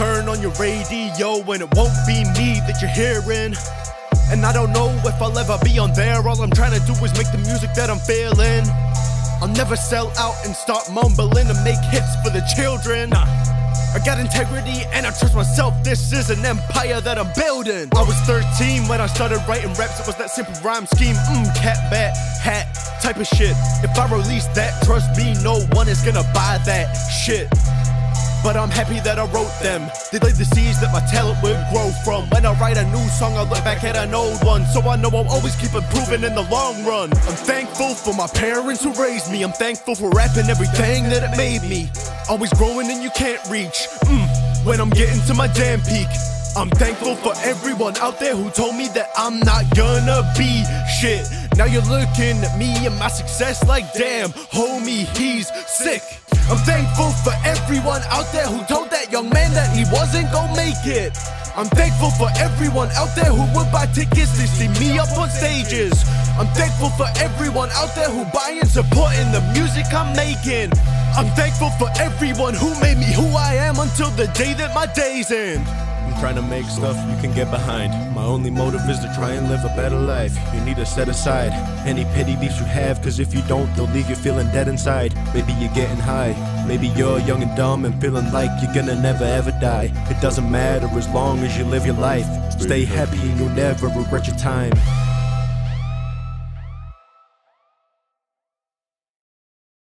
on your radio, and it won't be me that you're hearing. And I don't know if I'll ever be on there. All I'm trying to do is make the music that I'm feeling. I'll never sell out and start mumbling and make hits for the children. I got integrity and I trust myself. This is an empire that I'm building. I was 13 when I started writing raps. It was that simple rhyme scheme. Mmm, cat, bat, hat type of shit. If I release that, trust me, no one is gonna buy that shit. But I'm happy that I wrote them. They laid the seeds that my talent would grow from. When I write a new song, I look back at an old one. So I know I'll always keep improving in the long run. I'm thankful for my parents who raised me. I'm thankful for rapping everything that it made me. Always growing and you can't reach. Mm, when I'm getting to my damn peak. I'm thankful for everyone out there who told me that I'm not gonna be shit. Now you're looking at me and my success like, damn, homie, he's sick. I'm thankful for everyone out there who told that young man that he wasn't gonna make it. I'm thankful for everyone out there who would buy tickets to see me up on stages. I'm thankful for everyone out there who buy and support in the music I'm making. I'm thankful for everyone who made me who I am until the day that my days end. Trying to make stuff you can get behind. My only motive is to try and live a better life. You need to set aside any petty beefs you have, cause if you don't, they'll leave you feeling dead inside. Maybe you're getting high, maybe you're young and dumb and feeling like you're gonna never ever die. It doesn't matter as long as you live your life. Stay happy and you'll never regret your time.